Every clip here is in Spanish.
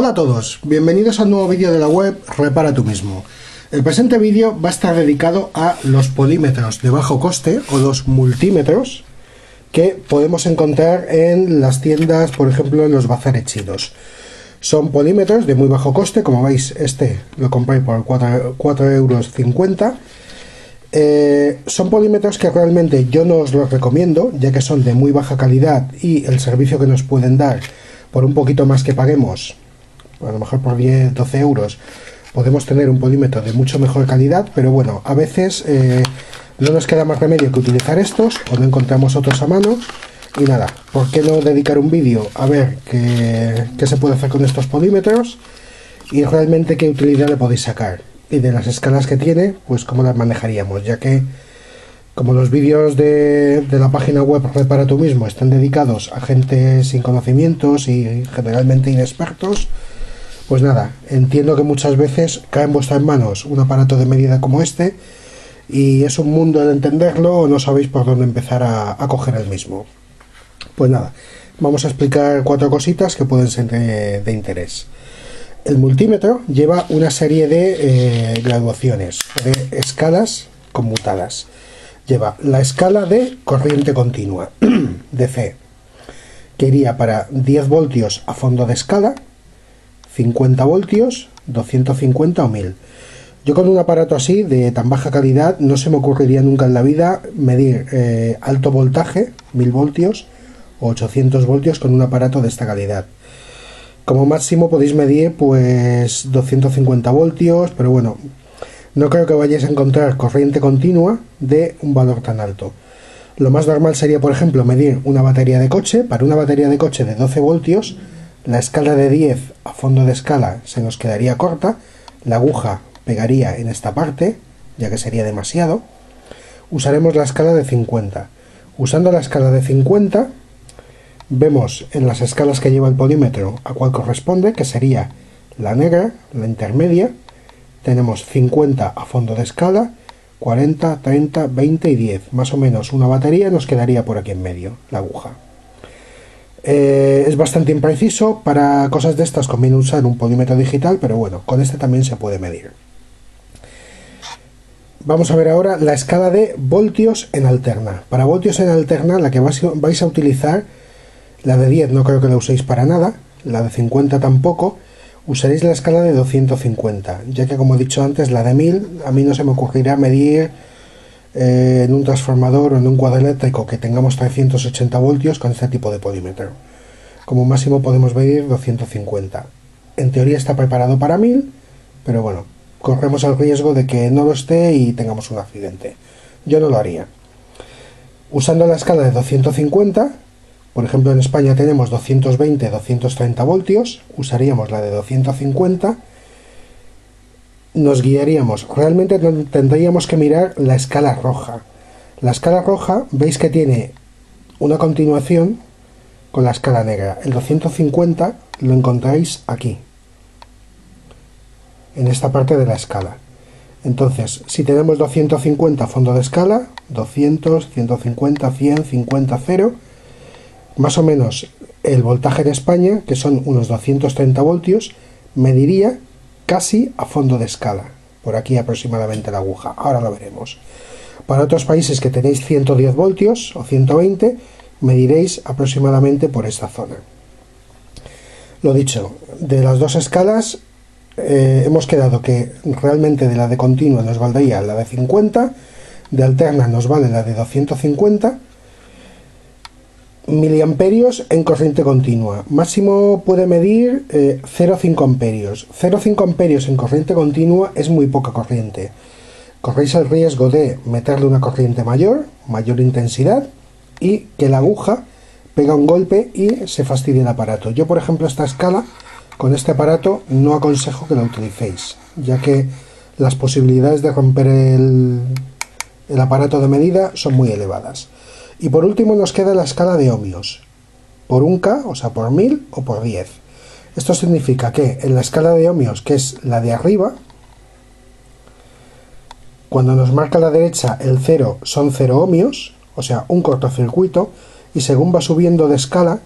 Hola a todos, bienvenidos al nuevo vídeo de la web Repara tú mismo. El presente vídeo va a estar dedicado a los polímetros de bajo coste o los multímetros que podemos encontrar en las tiendas, por ejemplo en los bazares chinos. Son polímetros de muy bajo coste, como veis este lo compré por 4,50 euros. Eh, son polímetros que realmente yo no os los recomiendo, ya que son de muy baja calidad y el servicio que nos pueden dar por un poquito más que paguemos a lo mejor por 10, 12 euros podemos tener un polímetro de mucho mejor calidad, pero bueno, a veces eh, no nos queda más remedio que utilizar estos o no encontramos otros a mano. Y nada, ¿por qué no dedicar un vídeo a ver qué, qué se puede hacer con estos polímetros y realmente qué utilidad le podéis sacar? Y de las escalas que tiene, pues cómo las manejaríamos, ya que como los vídeos de, de, la página web Repara tú mismo están dedicados a gente sin conocimientos y generalmente inexpertos, pues nada, entiendo que muchas veces cae en vuestras manos un aparato de medida como este y es un mundo de entenderlo o no sabéis por dónde empezar a, coger el mismo. Pues nada, vamos a explicar cuatro cositas que pueden ser de, interés. El multímetro lleva una serie de eh, graduaciones, de escalas conmutadas. Lleva la escala de corriente continua, DC, que iría para 10 voltios a fondo de escala, 50 voltios, 250 o 1000. Yo con un aparato así, de tan baja calidad, no se me ocurriría nunca en la vida medir eh, alto voltaje, 1000 voltios, o 800 voltios con un aparato de esta calidad. Como máximo podéis medir pues 250 voltios, pero bueno, no creo que vayáis a encontrar corriente continua de un valor tan alto. Lo más normal sería, por ejemplo, medir una batería de coche. Para una batería de coche de 12 voltios, la escala de 10 a fondo de escala se nos quedaría corta, la aguja pegaría en esta parte, ya que sería demasiado. Usaremos la escala de 50. Usando la escala de 50, vemos en las escalas que lleva el polímetro a cuál corresponde, que sería la negra, la intermedia. Tenemos 50 a fondo de escala, 40, 30, 20 y 10. Más o menos una batería nos quedaría por aquí en medio, la aguja. Eh, es bastante impreciso, para cosas de estas conviene usar un polímetro digital, pero bueno, con este también se puede medir. Vamos a ver ahora la escala de voltios en alterna. Para voltios en alterna, la que vais a utilizar, la de 10 no creo que la uséis para nada, la de 50 tampoco, usaréis la escala de 250, ya que como he dicho antes, la de 1000 a mí no se me ocurrirá medir eh, en un transformador o en un cuadro eléctrico que tengamos 380 voltios con este tipo de polímetro. Como máximo podemos medir 250. En teoría está preparado para 1000, pero bueno, corremos el riesgo de que no lo esté y tengamos un accidente. Yo no lo haría. Usando la escala de 250, por ejemplo en España tenemos 220-230 voltios, usaríamos la de 250 nos guiaríamos. Realmente tendríamos que mirar la escala roja. La escala roja veis que tiene una continuación con la escala negra. El 250 lo encontráis aquí, en esta parte de la escala. Entonces, si tenemos 250 fondo de escala, 200, 150, 100, 50, 0, más o menos el voltaje en España, que son unos 230 voltios, mediría casi a fondo de escala. Por aquí aproximadamente la aguja. Ahora lo veremos. Para otros países que tenéis 110 voltios o 120, mediréis aproximadamente por esta zona. Lo dicho, de las dos escalas eh, hemos quedado que realmente de la de continua nos valdría la de 50, de alterna nos vale la de 250 miliamperios en corriente continua. Máximo puede medir 0,5 eh, amperios. 0,5 amperios en corriente continua es muy poca corriente. Corréis el riesgo de meterle una corriente mayor, mayor intensidad, y que la aguja pega un golpe y se fastidie el aparato. Yo, por ejemplo, esta escala, con este aparato, no aconsejo que la utilicéis, ya que las posibilidades de romper el, el aparato de medida son muy elevadas. Y por último nos queda la escala de ohmios, por un K, o sea, por 1000 o por 10. Esto significa que en la escala de ohmios, que es la de arriba, cuando nos marca a la derecha el 0 son 0 ohmios, o sea, un cortocircuito, y según va subiendo de escala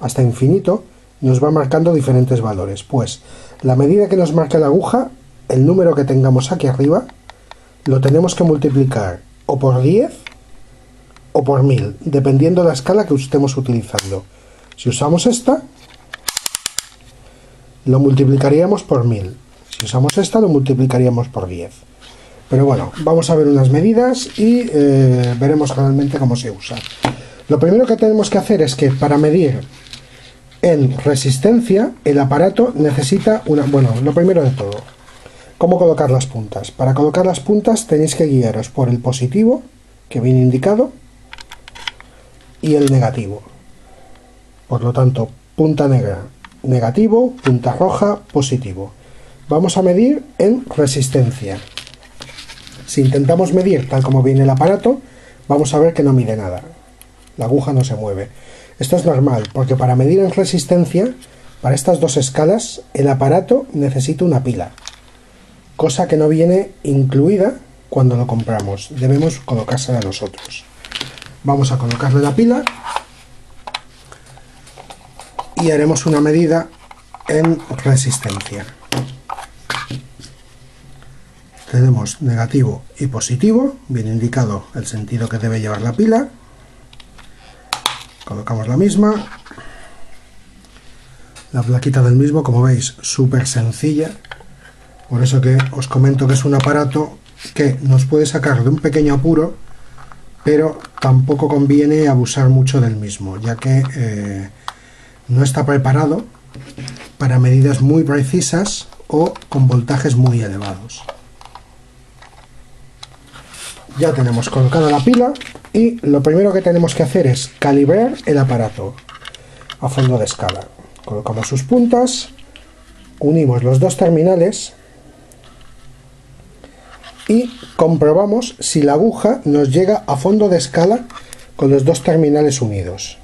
hasta infinito, nos va marcando diferentes valores. Pues la medida que nos marca la aguja, el número que tengamos aquí arriba, lo tenemos que multiplicar o por 10 o por 1000, dependiendo de la escala que estemos utilizando. Si usamos esta, lo multiplicaríamos por 1000. Si usamos esta, lo multiplicaríamos por 10. Pero bueno, vamos a ver unas medidas y eh, veremos realmente cómo se usa. Lo primero que tenemos que hacer es que para medir en resistencia, el aparato necesita una... Bueno, lo primero de todo, ¿cómo colocar las puntas? Para colocar las puntas tenéis que guiaros por el positivo, que viene indicado, y el negativo. Por lo tanto, punta negra, negativo, punta roja, positivo. Vamos a medir en resistencia. Si intentamos medir tal como viene el aparato, vamos a ver que no mide nada. La aguja no se mueve. Esto es normal, porque para medir en resistencia, para estas dos escalas, el aparato necesita una pila, cosa que no viene incluida cuando lo compramos. Debemos colocársela nosotros. Vamos a colocarle la pila. Y haremos una medida en resistencia. Tenemos negativo y positivo, bien indicado el sentido que debe llevar la pila. Colocamos la misma. La plaquita del mismo como veis súper sencilla. Por eso que os comento que es un aparato que nos puede sacar de un pequeño apuro pero tampoco conviene abusar mucho del mismo ya que eh, no está preparado para medidas muy precisas o con voltajes muy elevados ya tenemos colocada la pila y lo primero que tenemos que hacer es calibrar el aparato a fondo de escala. Colocamos sus puntas, unimos los dos terminales y comprobamos si la aguja nos llega a fondo de escala con los dos terminales unidos.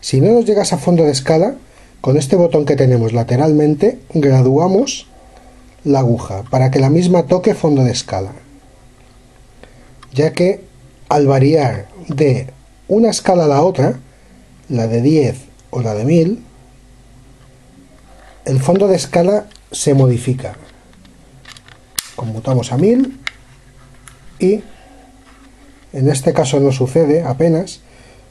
Si no nos llegas a fondo de escala, con este botón que tenemos lateralmente, graduamos la aguja para que la misma toque fondo de escala ya que al variar de una escala a la otra, la de 10 o la de 1000, el fondo de escala se modifica. Conmutamos a 1000 y en este caso no sucede apenas,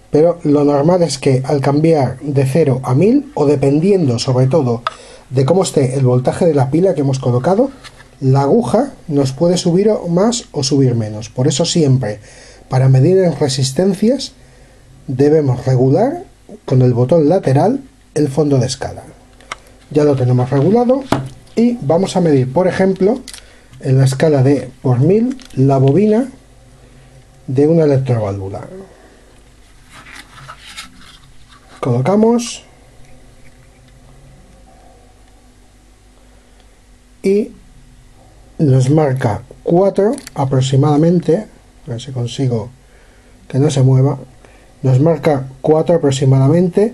pero lo normal es que al cambiar de 0 a 1000 o dependiendo sobre todo de cómo esté el voltaje de la pila que hemos colocado, la aguja nos puede subir más o subir menos. Por eso siempre, para medir en resistencias, debemos regular con el botón lateral el fondo de escala. Ya lo tenemos regulado y vamos a medir, por ejemplo, en la escala de por mil la bobina de una electroválvula. Colocamos y nos marca 4 aproximadamente, a ver si consigo que no se mueva, nos marca 4 aproximadamente,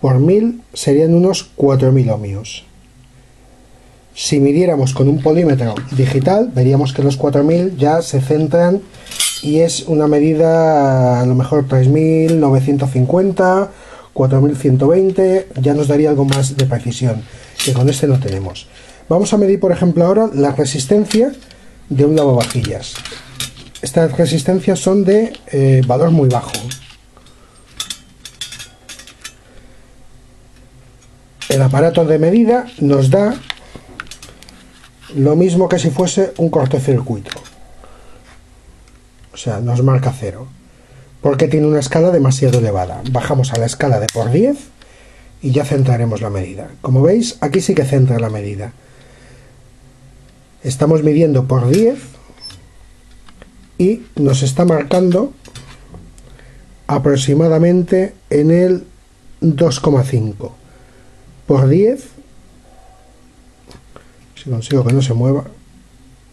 por 1000 serían unos 4000 ohmios. Si midiéramos con un polímetro digital, veríamos que los 4000 ya se centran y es una medida a lo mejor 3950, 4120, ya nos daría algo más de precisión, que con este no tenemos. Vamos a medir, por ejemplo, ahora la resistencia de un lavavajillas. Estas resistencias son de eh, valor muy bajo. El aparato de medida nos da lo mismo que si fuese un cortocircuito. O sea, nos marca cero. Porque tiene una escala demasiado elevada. Bajamos a la escala de por 10 y ya centraremos la medida. Como veis, aquí sí que centra la medida estamos midiendo por 10 y nos está marcando aproximadamente en el 2,5 por 10 si consigo que no se mueva.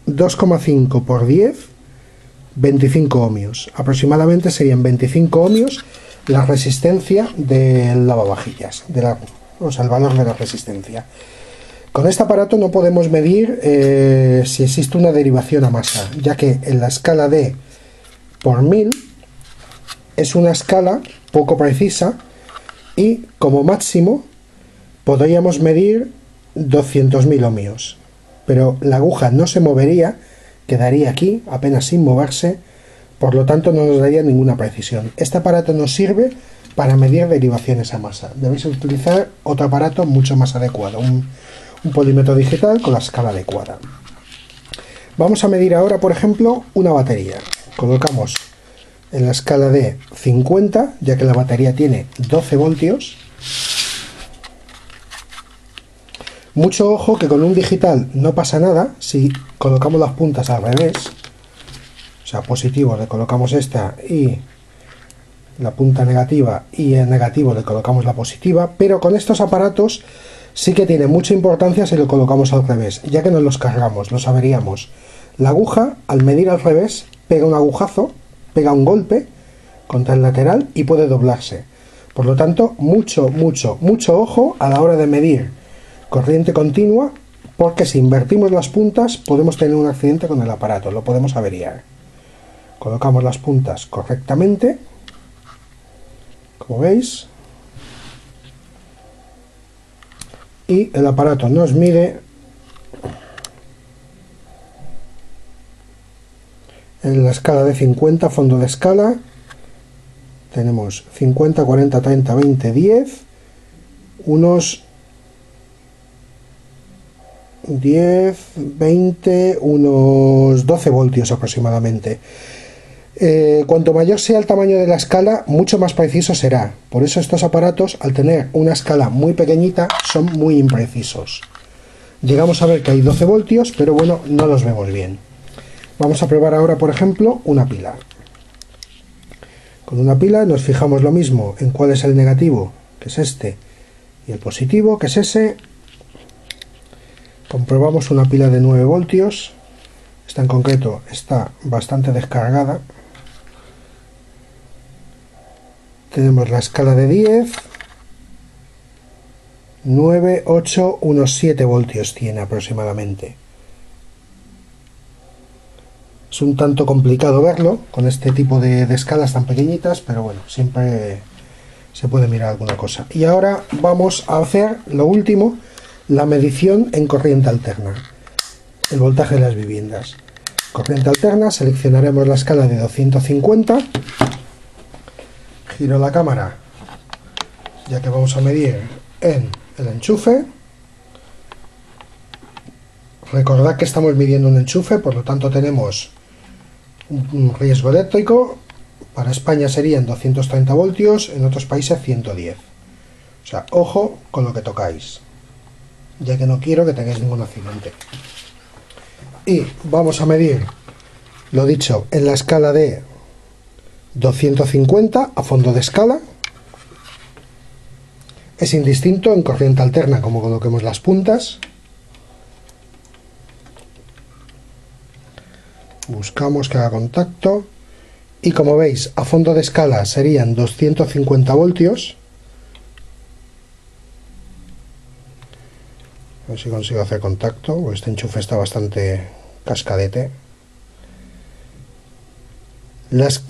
2,5 por 10 25 ohmios. Aproximadamente serían 25 ohmios la resistencia del lavavajillas de la, o sea el valor de la resistencia. Con este aparato no podemos medir eh, si existe una derivación a masa, ya que en la escala de por 1000 es una escala poco precisa y como máximo podríamos medir 200.000 ohmios, pero la aguja no se movería, quedaría aquí apenas sin moverse, por lo tanto no nos daría ninguna precisión. Este aparato nos sirve para medir derivaciones a masa. Debéis utilizar otro aparato mucho más adecuado, un, un polímetro digital con la escala adecuada. Vamos a medir ahora, por ejemplo, una batería. Colocamos en la escala de 50, ya que la batería tiene 12 voltios. Mucho ojo que con un digital no pasa nada si colocamos las puntas al revés. O sea, positivo le colocamos esta y la punta negativa y en negativo le colocamos la positiva, pero con estos aparatos sí que tiene mucha importancia si lo colocamos al revés, ya que nos los cargamos, los averíamos. La aguja, al medir al revés, pega un agujazo, pega un golpe contra el lateral y puede doblarse. Por lo tanto, mucho, mucho, mucho ojo a la hora de medir corriente continua, porque si invertimos las puntas podemos tener un accidente con el aparato, lo podemos averiar. Colocamos las puntas correctamente, como veis, y el aparato nos mide en la escala de 50 fondo de escala tenemos 50 40 30 20 10 unos 10 20 unos 12 voltios aproximadamente eh, cuanto mayor sea el tamaño de la escala, mucho más preciso será. Por eso estos aparatos, al tener una escala muy pequeñita, son muy imprecisos. Llegamos a ver que hay 12 voltios, pero bueno, no los vemos bien. Vamos a probar ahora, por ejemplo, una pila. Con una pila nos fijamos lo mismo en cuál es el negativo, que es este, y el positivo, que es ese. Comprobamos una pila de 9 voltios. Esta en concreto está bastante descargada, tenemos la escala de 10 9, 8, unos 7 voltios tiene aproximadamente. Es un tanto complicado verlo con este tipo de, escalas tan pequeñitas pero bueno, siempre se puede mirar alguna cosa. Y ahora vamos a hacer lo último la medición en corriente alterna el voltaje de las viviendas. Corriente alterna, seleccionaremos la escala de 250 giro la cámara ya que vamos a medir en el enchufe. Recordad que estamos midiendo un enchufe por lo tanto tenemos un riesgo eléctrico. Para España serían 230 voltios en otros países 110 o sea, ojo con lo que tocáis ya que no quiero que tengáis ningún accidente y vamos a medir lo dicho en la escala de 250 a fondo de escala. Es indistinto en corriente alterna como coloquemos las puntas. Buscamos que haga contacto. Y como veis, a fondo de escala serían 250 voltios. A ver si consigo hacer contacto, este enchufe está bastante cascadete.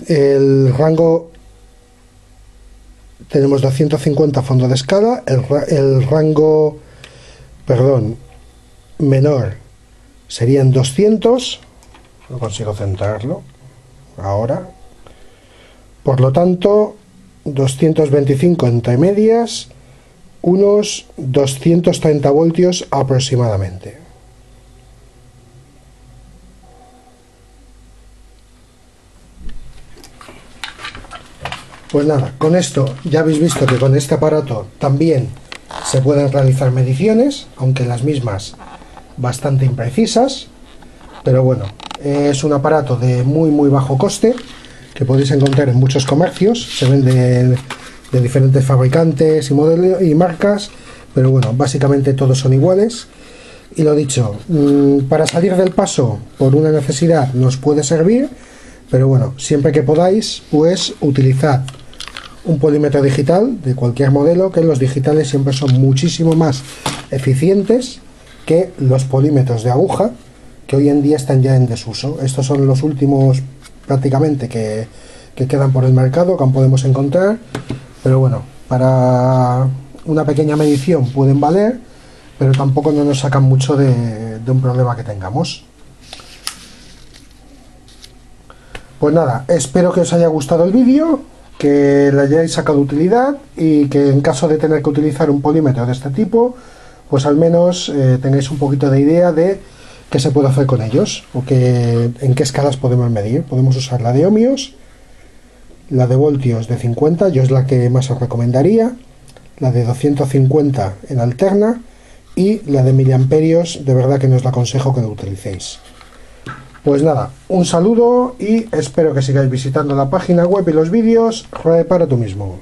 El rango tenemos 250 fondo de escala, el, el rango, perdón, menor serían 200, no consigo centrarlo ahora, por lo tanto 225 entre medias, unos 230 voltios aproximadamente. Pues nada, con esto ya habéis visto que con este aparato también se pueden realizar mediciones, aunque las mismas bastante imprecisas, pero bueno, es un aparato de muy muy bajo coste que podéis encontrar en muchos comercios, se vende de diferentes fabricantes y modelos y marcas, pero bueno, básicamente todos son iguales. Y lo dicho, mm, para salir del paso por una necesidad nos puede servir, pero bueno, siempre que podáis, pues utilizad un polímetro digital de cualquier modelo, que los digitales siempre son muchísimo más eficientes que los polímetros de aguja, que hoy en día están ya en desuso. Estos son los últimos prácticamente que, que quedan por el mercado, que podemos encontrar. Pero bueno, para una pequeña medición pueden valer, pero tampoco no nos sacan mucho de, un problema que tengamos. Pues nada, espero que os haya gustado el vídeo, que le hayáis sacado utilidad y que en caso de tener que utilizar un polímetro de este tipo, pues al menos eh, tengáis un poquito de idea de qué se puede hacer con ellos o que, en qué escalas podemos medir. Podemos usar la de ohmios, la de voltios de 50, yo es la que más os recomendaría, la de 250 en alterna y la de miliamperios, de verdad que no os la aconsejo que lo utilicéis. Pues nada, un saludo y espero que sigáis visitando la página web y los vídeos para tú mismo.